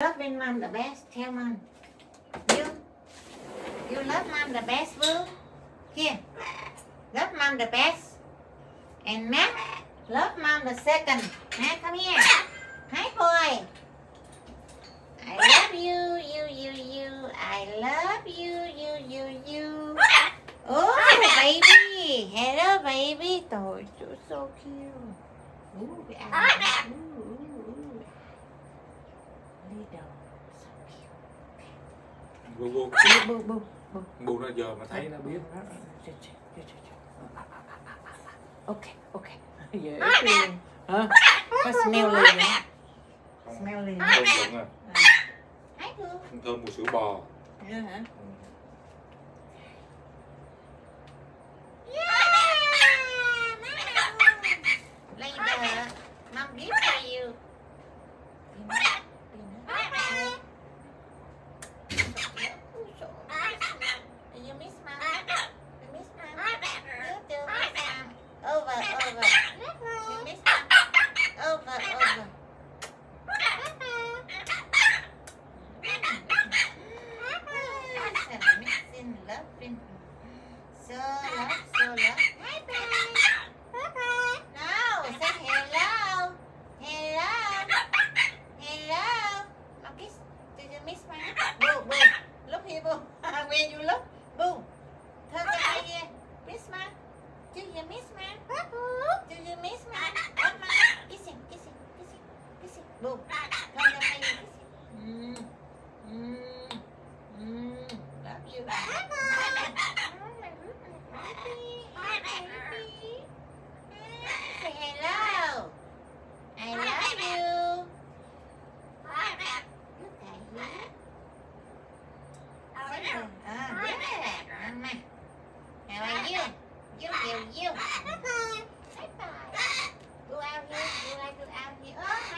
Loving mom the best. Tell mom. You. You love mom the best, Boo. Here. Love mom the best. And Matt. Love mom the second. Matt, come here. Hi, boy. I love you, you, you, you. I love you, you, you, you. Oh, baby. Hello, baby. Trời, you're so cute. Ooh, ooh, ooh. Little. So bu bu Boo, boo, boo. bu nó giờ mà thấy nó biết Ok, ok. Dễ thương. Hả? Có smell liền hả? không Smell liền. thơm thuận à thơm mùi sữa bò hả? Ừ. Later, mom gift for you. Peanut, peanut. Do you miss mom? You miss mom? You do miss mom. Over, over. You miss mom? Over, over. It's a mixing, loving. So love, so love. Hi, baby. No, say hello. Hello. Hello. Now kiss. Do you miss my Boo, boo. Look here, boo. Where you look? Boo. Turn the eye here. Miss my. Do you miss my? Do you miss my? What my? Kiss him, kiss him, kiss him, kiss him. Boo. Turn the eye here. Kiss him. Mm. Mm. Mm. Love you. Say hello. I love you. Look at you. Ah, good. Mama. How are you? You, you, you. Bye bye. Go out here. You like to out here. Oh,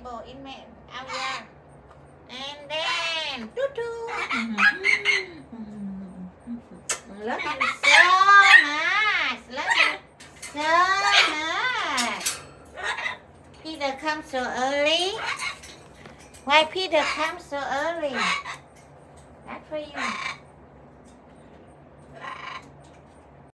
table in my our and then toot toot. Love you so much. Love you so much. Peter comes so early. Why Peter comes so early? Not for you.